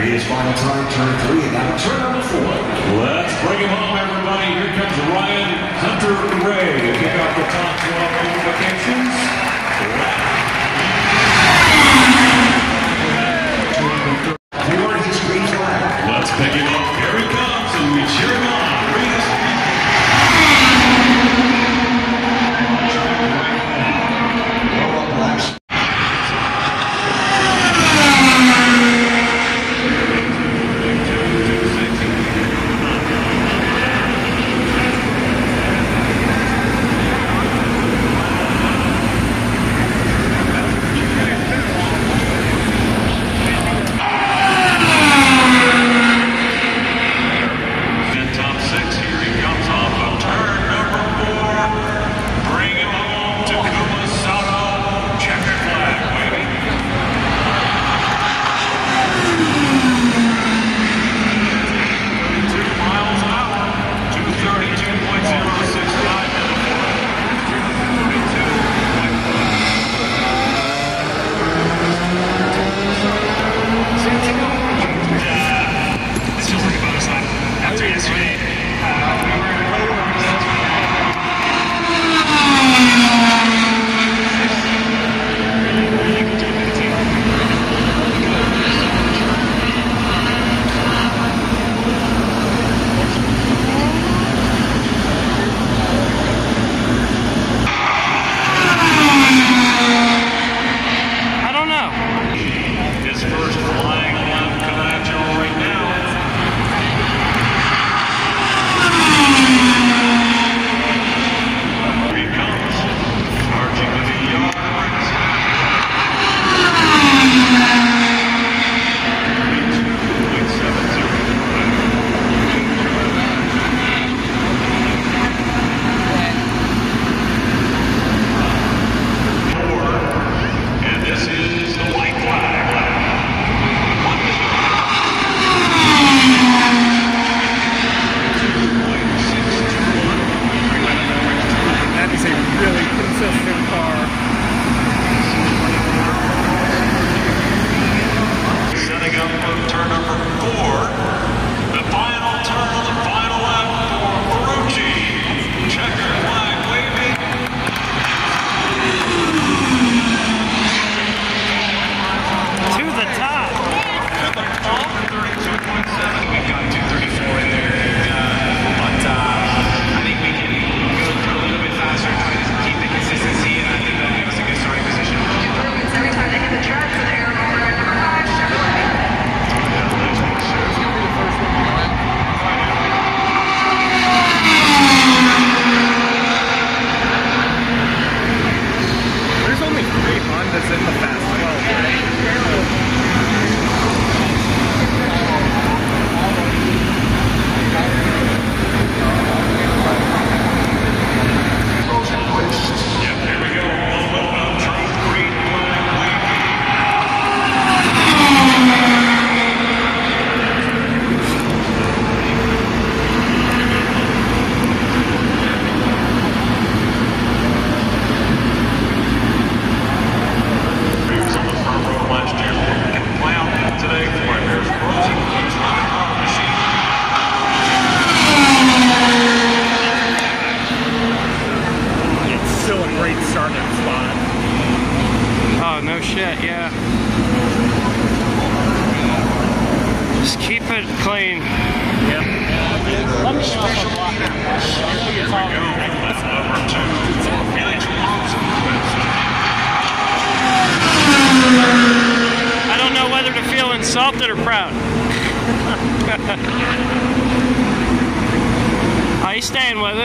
Here he is, final time, turn three, and now turn number four. Let's bring him home, everybody. Here comes Ryan Hunter Ray to pick up the top 12 notifications. Wow.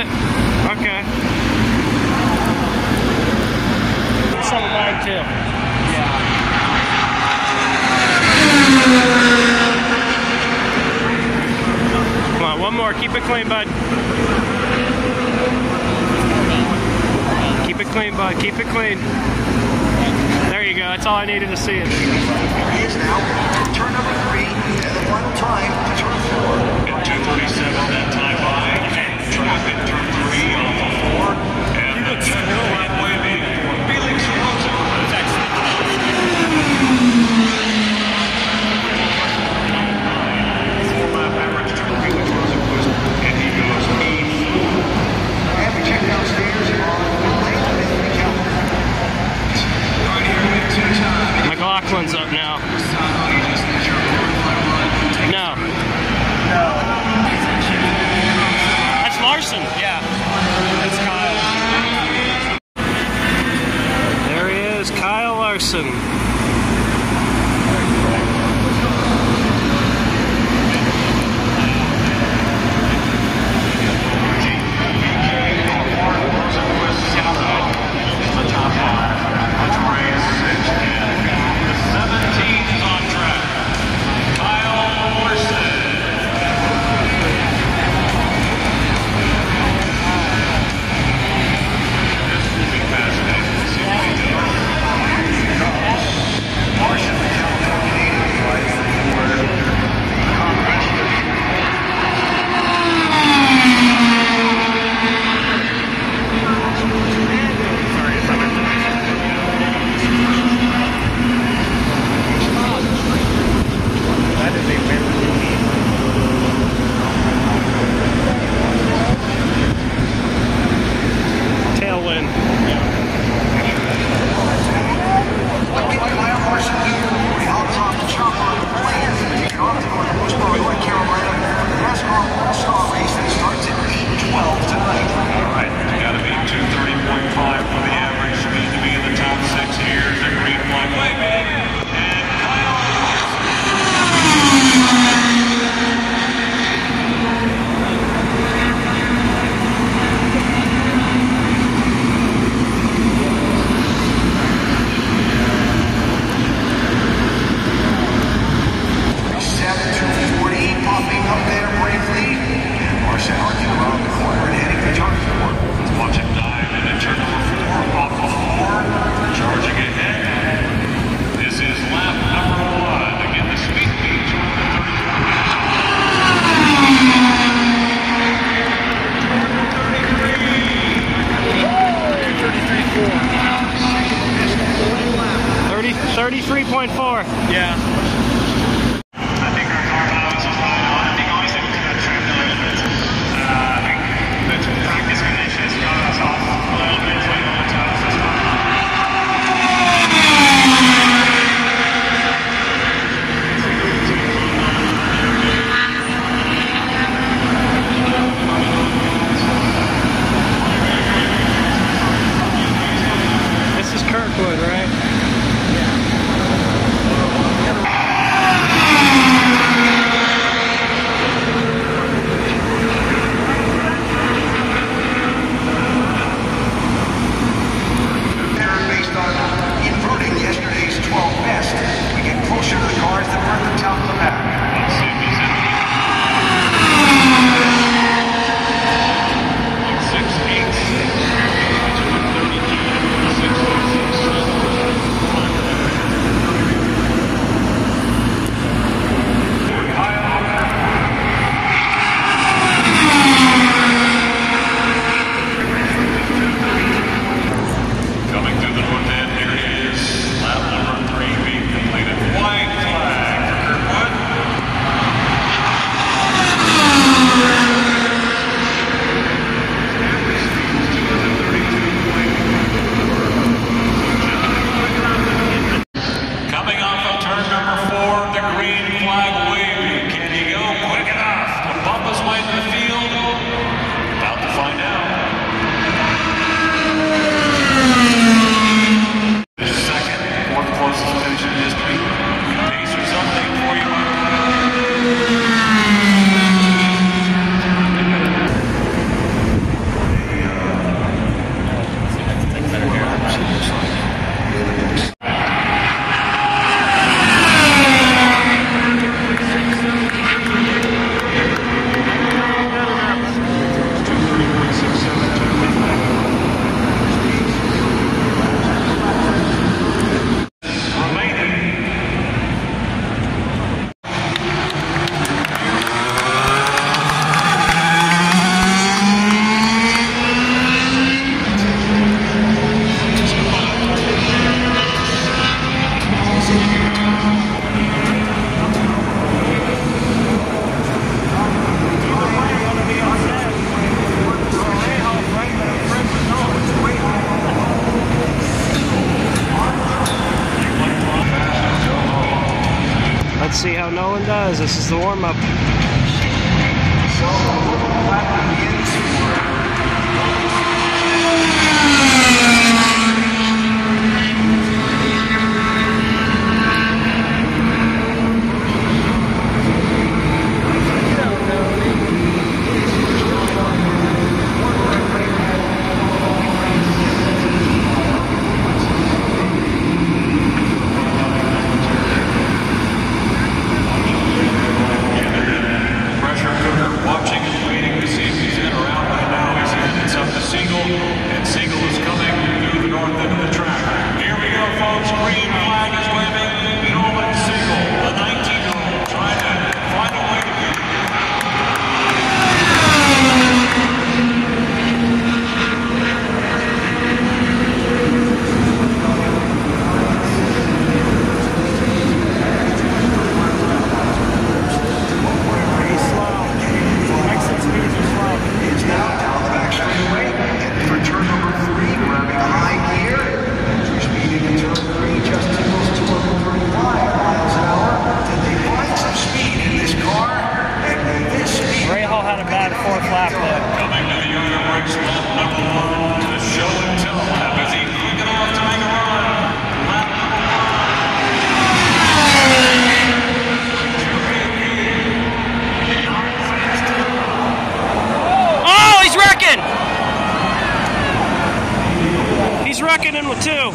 it? Okay. Some of mine too. Yeah. Come on, one more. Keep it clean, bud. Keep it clean, bud. Keep it clean. There you go. That's all I needed to see it. He is now turn number three and the final time to turn four at 237. Does. This is the warm up. So, lap begins. Pressure cooker watching and waiting to see if he's in or out right now. He's in. It's up to Siegel, and Siegel is coming through the north end of the track. Here we go, folks. Green flag is waving. Nolan Siegel, the 19-year-old, trying to find a way to get He's slow. Exit speeds are slow. is now down the back straightaway. Heading for turn number three, grabbing a high gear. Entry speed into turn three just tickles 235 miles an hour. Did they find some speed in this car? And with this speed, Rahal had a bad fourth lap there. Coming to the younger brakes, lap number one to the show and tell lap as he quick enough to make a run. Lap Oh, he's wrecking! He's wrecking in with two.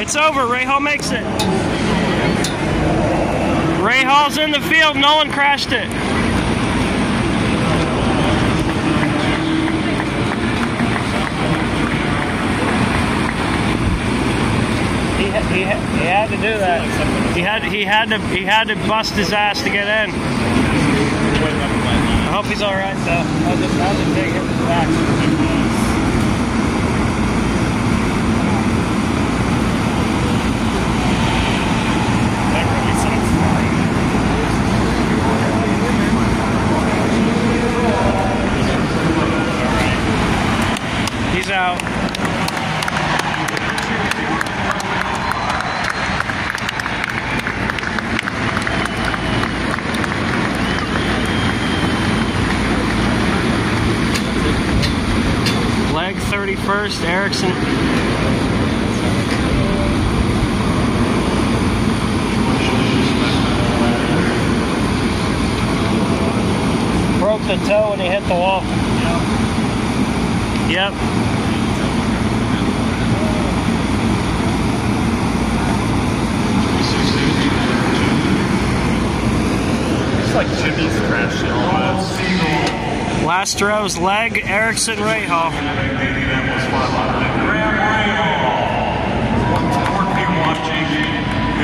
It's over. Ray Hall makes it. Rahal's in the field. Nolan crashed it. He, he, he had to do that. He had he had to he had to bust his ass to get in. I hope he's all right though. That was a big hit back. That really sucks. He's out. Legge 31st, Ericsson. Broke the toe when he hit the wall. Yep. It's like Jimmy's crashing almost. Last row's Legge, Ericsson Ray Graham Rahal. Courtney watching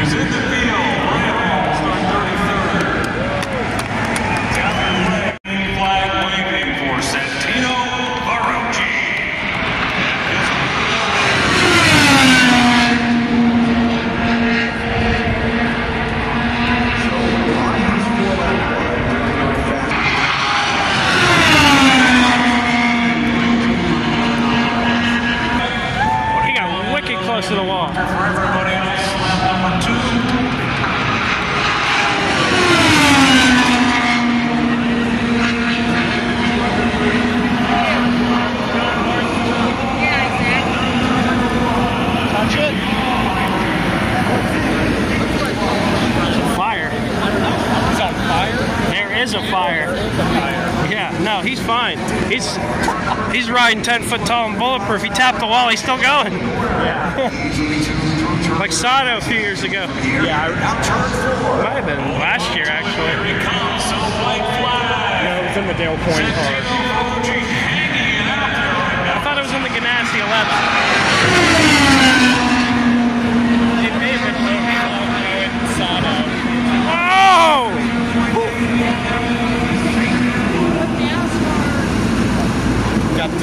is in the field. Rahal start 33rd. Down the leg, green flag waving for Santino Ferrucci. He got wicked close to the wall. For everybody else, lap number two. Touch it. Fire. He's on fire. There is a fire. Yeah, no, he's fine. He's he's 10 foot tall and bulletproof. He tapped the wall, he's still going. like Sato a few years ago. Yeah, I, Might have been last year, actually. No, it was in the Dale Coyne now. I thought it was in the Ganassi 11. It may have been Sato. Oh! Up on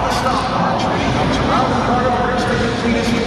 the stop comes around the corner, brings the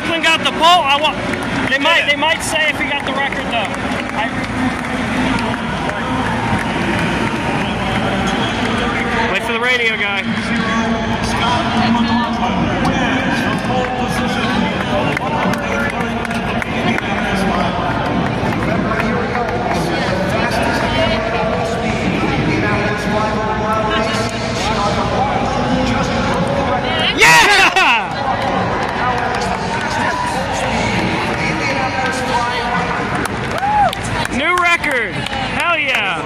McLaughlin got the pole. I want. They might. They might say if he got the record though. I... Wait for the radio guy. Yeah! record. Hell yeah.